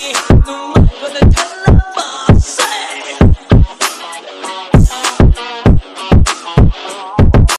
Too much.